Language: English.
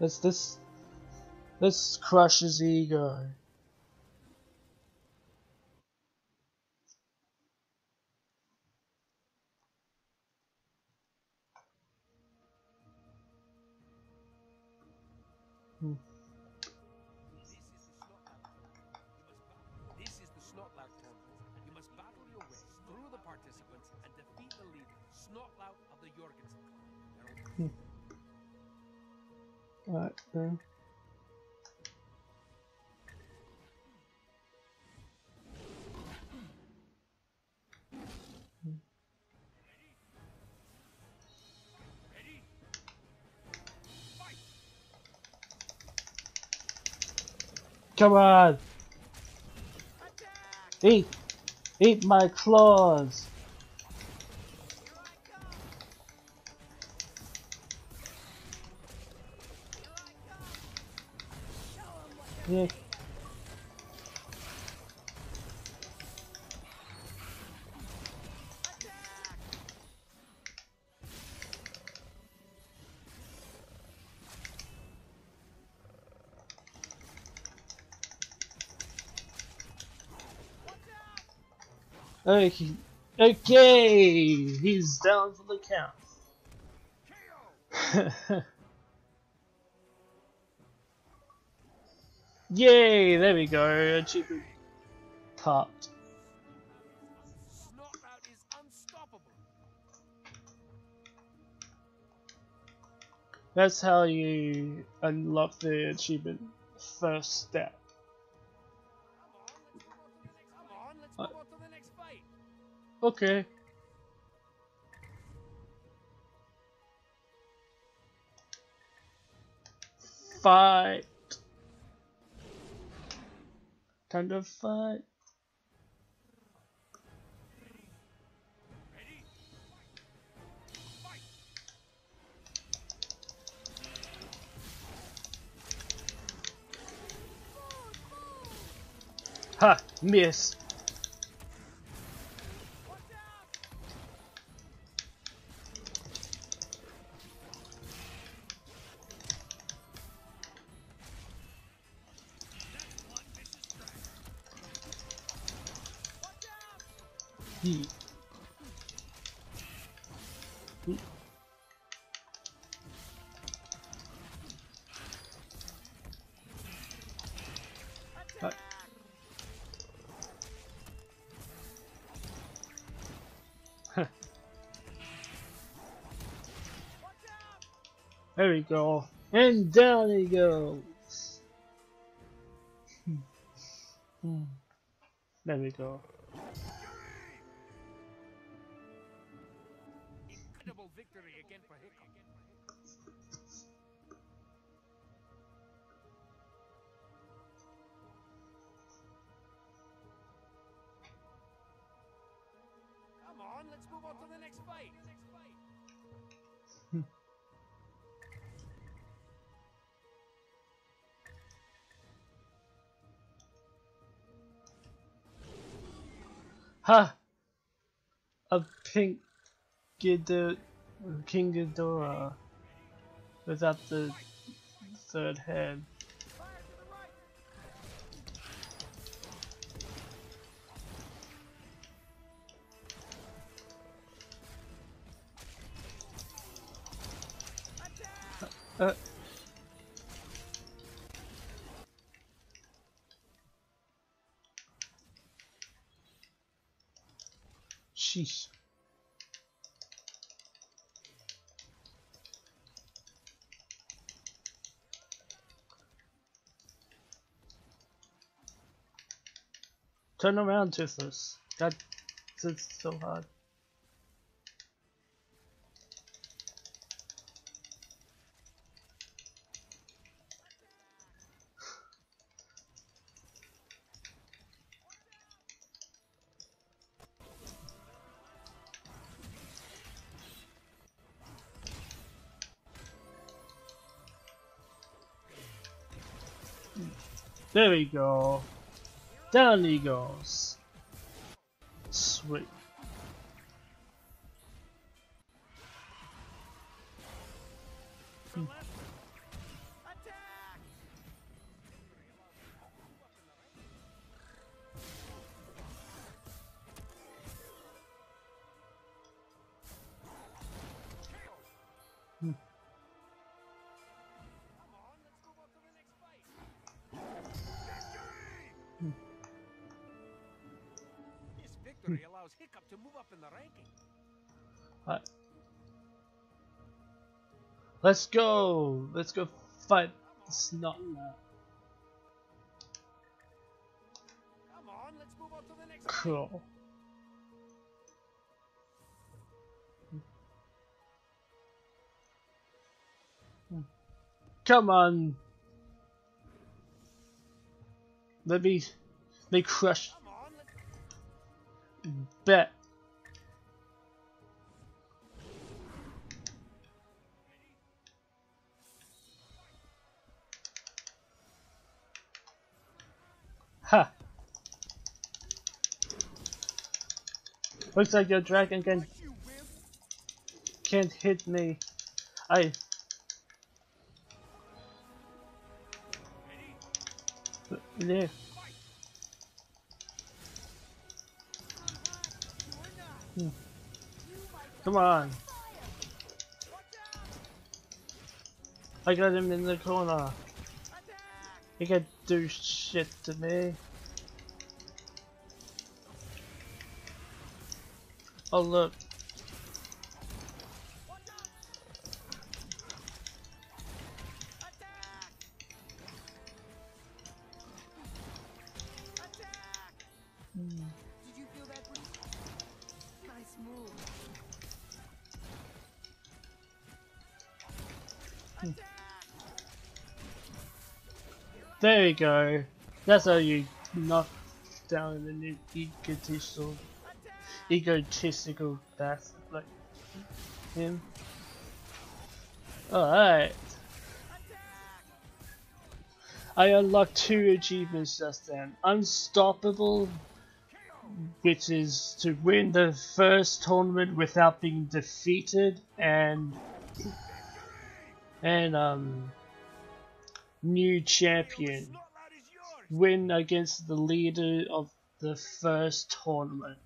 This let's crush his ego. Hmm. This Alright, then. Come on! Eat! Eat my claws! Okay. Okay, he's down for the count. Yay! There we go. Achievement popped. That's how you unlock the achievement first step. On to the Time to fight. Ha! Miss. There we go. And down he goes. Hmm. there we go. Victory again for Hiccup. Come on, let's move on to the next fight. Ha! A pink Gido King Ghidorah without the third head. Attack! Uh, sheesh. Turn around, Toothless. That that's so hard. There we go. Down he goes. Sweet. Victory allows Hiccup to move up in the ranking. Right. Let's go. Let's go fight snot gnat. Come on, let's move on to the next Cool. Come on. Let me, let me crush Come on, let's bet. Ha! Looks like your dragon can can't hit me. I Ready? Come on. I got him in the corner. He can do shit to me. Oh look. Hmm. There you go. That's how you knock down an egotistical, egotistical bastard like him. Alright. I unlocked two achievements just then. Unstoppable, which is to win the first tournament without being defeated, and and um new champion win against the leader of the first tournament.